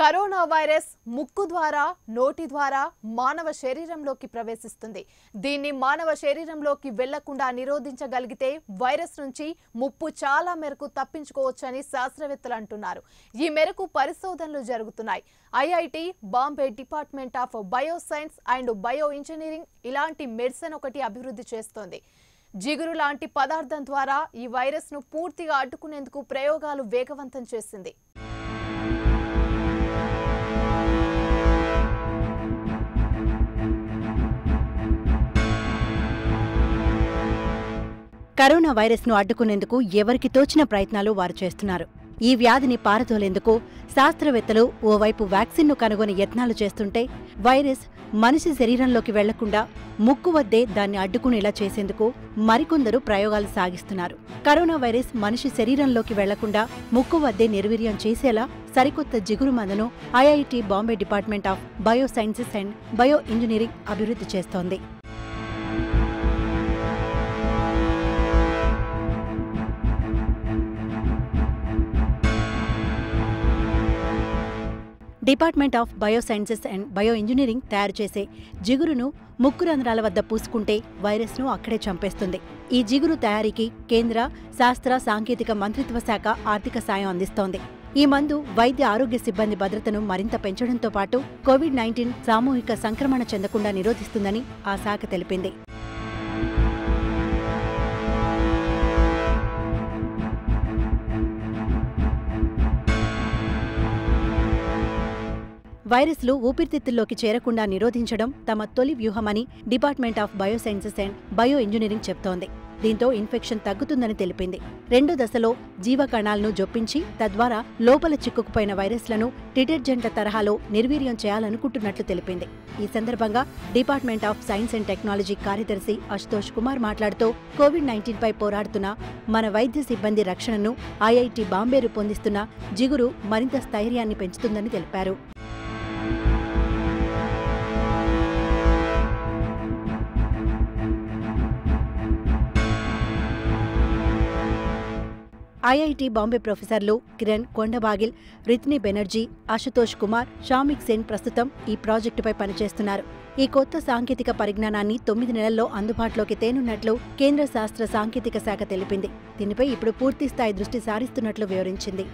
Corona virus ముక్కు ద్వారా నోటి ద్వారా మానవ శరీరంలోకి ప్రవేశిస్తుంది. దీన్ని మానవ శరీరంలోకి వెళ్ళకుండా నిరోధించగలిగితే వైరస్ నుంచి ముప్పు చాలా మేరకు తప్పించుకోవచ్చని శాస్త్రవేత్తలు అంటున్నారు. ఈ మేరకు పరిశోధనలు జరుగుతున్నాయి. IIT Bombay department of bioscience and bio engineering ఇలాంటి మెడిసిన్ ఒకటి అభివృద్ధి చేస్తోంది. జిగురు లాంటి పదార్థం ద్వారా ఈ వైరస్ను పూర్తిగా అడ్డుకునేందుకు ప్రయోగాలు వేగవంతం చేసింది. కరోనా వైరస్ను అడ్డుకునేందుకు ఎవరికి తోచిన ప్రయత్నాలు వారు చేస్తున్నారు. ఈ వ్యాధిని పారదోలేందుకు శాస్త్రవేత్తలు ఓవైపు వ్యాక్సిన్ను కనుగొని యత్నాలు చేస్తుంటే వైరస్ మనిషి శరీరంలోకి వెళ్ళకుండా ముక్కు వద్దే దాన్ని అడ్డుకునేలా చేసేందుకు మరికొందరు ప్రయోగాలు సాగిస్తున్నారు. కరోనా వైరస్ మనిషి శరీరంలోకి వెళ్ళకుండా ముక్కు వద్దే నిర్వీర్యం చేసేలా సరికొత్త జిగురు మందును IIT Bombay department of biosciences and bio engineering అభివృద్ధి చేస్తోంది. Department of biosciences and bio engineering తయారు చేసే జిగురును ముక్కు రంధ్రాల వద్ద పూసుకుంటే వైరస్ను అక్కడే చంపేస్తుంది. ఈ జిగురు తయారీకి కేంద్ర శాస్త్ర సాంకేతిక మంత్రిత్వ శాఖ ఆర్థిక సాయం అందిస్తోంది. ఈ మందు వైద్య ఆరోగ్య సిబ్బంది భద్రతను మరింత పెంచడంతో పాటు కోవిడ్ నైన్టీన్ సామూహిక సంక్రమణ చెందకుండా నిరోధిస్తుందని ఆ శాఖ తెలిపింది. వైరస్లు ఊపిరితిత్తుల్లోకి చేరకుండా నిరోధించడం తమ తొలి వ్యూహమని department of biosciences and bio engineering చెప్తోంది. దీంతో ఇన్ఫెక్షన్ తగ్గుతుందని తెలిపింది. రెండో దశలో జీవకణాలను జొప్పించి తద్వారా లోపల చిక్కుకుపోయిన వైరస్లను డిటర్జెంట్ల తరహాలో నిర్వీర్యం చేయాలనుకుంటున్నట్లు తెలిపింది. ఈ సందర్భంగా department of science and technology కార్యదర్శి అశుతోష్ కుమార్ మాట్లాడుతూ కోవిడ్ నైన్టీన్ పై పోరాడుతున్న మన వైద్య సిబ్బంది రక్షణను ఐఐటి బాంబే రూపొందిస్తున్న జిగురు మరింత స్థైర్యాన్ని పెంచుతుందని తెలిపారు. ఐఐటి బాంబే ప్రొఫెసర్లు కిరణ్ కొండబాగిల్ రిత్ని బెనర్జీ అశుతోష్ కుమార్ షామిక్ సేన్ ప్రస్తుతం ఈ ప్రాజెక్టుపై పనిచేస్తున్నారు. ఈ కొత్త సాంకేతిక పరిజ్ఞానాన్ని తొమ్మిది నెలల్లో అందుబాటులోకి తేనున్నట్లు కేంద్ర శాస్త్ర సాంకేతిక శాఖ తెలిపింది. దీనిపై ఇప్పుడు పూర్తిస్థాయి దృష్టి సారిస్తున్నట్లు వివరించింది.